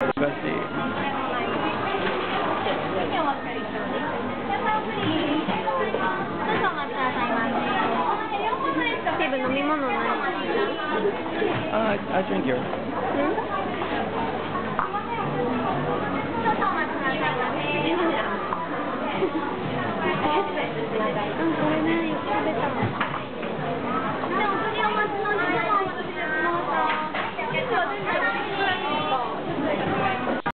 難しい。飲み物ないあ、uh, I drink yours. ちょっと